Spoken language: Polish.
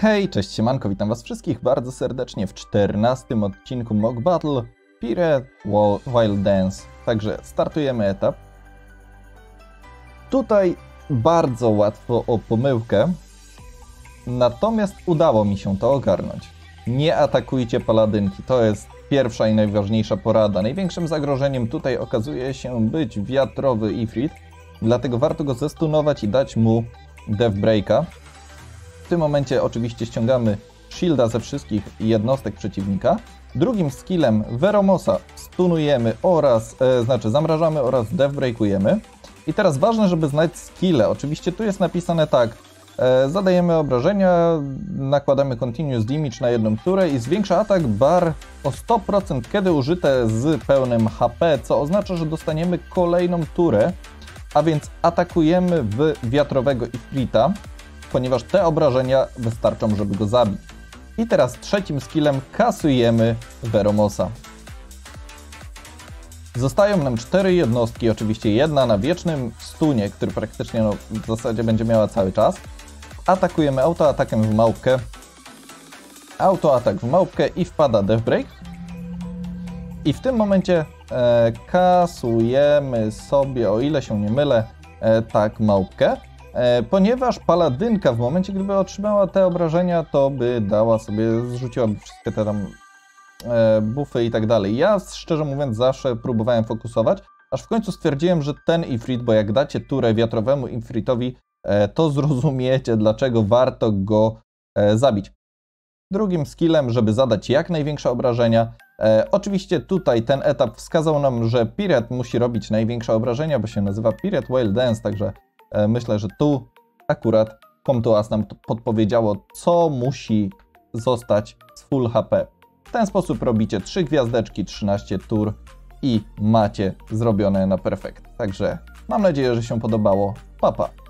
Hej, cześć siemanko, witam was wszystkich bardzo serdecznie w 14 odcinku Mock Battle Pirate Wild Dance. Także startujemy etap. Tutaj bardzo łatwo o pomyłkę, natomiast udało mi się to ogarnąć. Nie atakujcie paladynki, to jest pierwsza i najważniejsza porada. Największym zagrożeniem tutaj okazuje się być wiatrowy Ifrit, dlatego warto go zestunować i dać mu Death Breaka. W tym momencie oczywiście ściągamy shielda ze wszystkich jednostek przeciwnika. Drugim skillem Veromosa stunujemy oraz, e, znaczy zamrażamy oraz death breakujemy. I teraz ważne, żeby znać skille. Oczywiście tu jest napisane tak, e, zadajemy obrażenia, nakładamy continuous damage na jedną turę i zwiększa atak bar o 100% kiedy użyte z pełnym HP, co oznacza, że dostaniemy kolejną turę, a więc atakujemy w wiatrowego Ifrita, ponieważ te obrażenia wystarczą, żeby go zabić. I teraz trzecim skillem kasujemy Veromosa. Zostają nam cztery jednostki, oczywiście jedna na wiecznym stunie, który praktycznie no, w zasadzie będzie miała cały czas. Atakujemy autoatakiem w małpkę. Autoatak w małpkę i wpada Death. I w tym momencie e, kasujemy sobie, o ile się nie mylę, e, tak małpkę. E, ponieważ paladynka w momencie, gdyby otrzymała te obrażenia, to by dała sobie, zrzuciłaby wszystkie te tam e, buffy i tak dalej. Ja szczerze mówiąc zawsze próbowałem fokusować, aż w końcu stwierdziłem, że ten Ifrit, bo jak dacie turę wiatrowemu Ifritowi, e, to zrozumiecie, dlaczego warto go zabić. Drugim skillem, żeby zadać jak największe obrażenia. Oczywiście tutaj ten etap wskazał nam, że Pirat musi robić największe obrażenia, bo się nazywa Pirat Whale Dance, także myślę, że tu akurat Comtoas nam podpowiedziało, co musi zostać z full HP. W ten sposób robicie 3 gwiazdeczki, 13 tur i macie zrobione na perfekt. Także mam nadzieję, że się podobało. Papa. Pa.